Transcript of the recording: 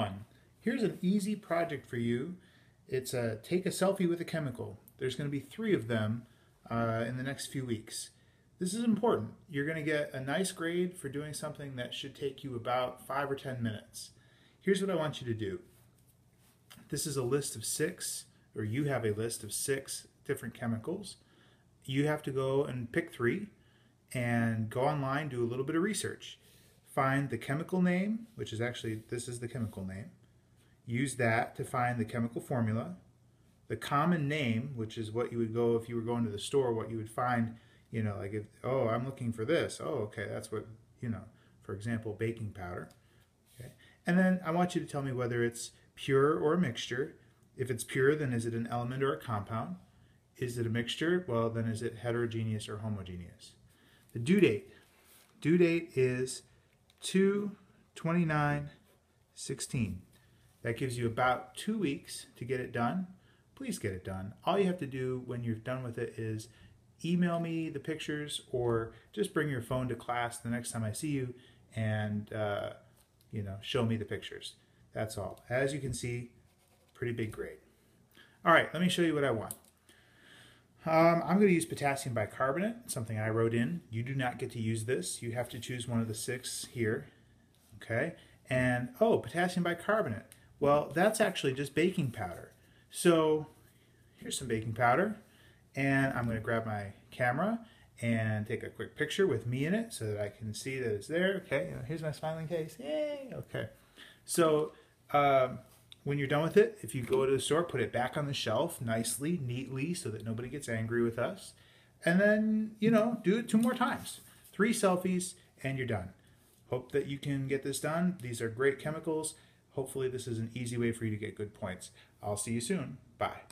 one. Here's an easy project for you. It's a take a selfie with a chemical. There's going to be three of them uh, in the next few weeks. This is important. You're going to get a nice grade for doing something that should take you about five or 10 minutes. Here's what I want you to do. This is a list of six, or you have a list of six different chemicals. You have to go and pick three and go online, do a little bit of research. Find the chemical name, which is actually, this is the chemical name. Use that to find the chemical formula. The common name, which is what you would go if you were going to the store, what you would find, you know, like if, oh, I'm looking for this. Oh, okay, that's what, you know, for example, baking powder. Okay. And then I want you to tell me whether it's pure or a mixture. If it's pure, then is it an element or a compound? Is it a mixture? Well, then is it heterogeneous or homogeneous? The due date. Due date is 2 29 16. That gives you about two weeks to get it done. Please get it done. All you have to do when you're done with it is email me the pictures or just bring your phone to class the next time I see you and uh, you know show me the pictures. That's all. As you can see, pretty big grade. All right, let me show you what I want. Um, I'm going to use potassium bicarbonate, something I wrote in. You do not get to use this. You have to choose one of the six here. Okay, and oh, potassium bicarbonate. Well, that's actually just baking powder. So here's some baking powder, and I'm going to grab my camera and take a quick picture with me in it so that I can see that it's there. Okay, here's my smiling face. Yay! Okay, so um, when you're done with it, if you go to the store, put it back on the shelf nicely, neatly, so that nobody gets angry with us. And then, you know, do it two more times. Three selfies, and you're done. Hope that you can get this done. These are great chemicals. Hopefully this is an easy way for you to get good points. I'll see you soon. Bye.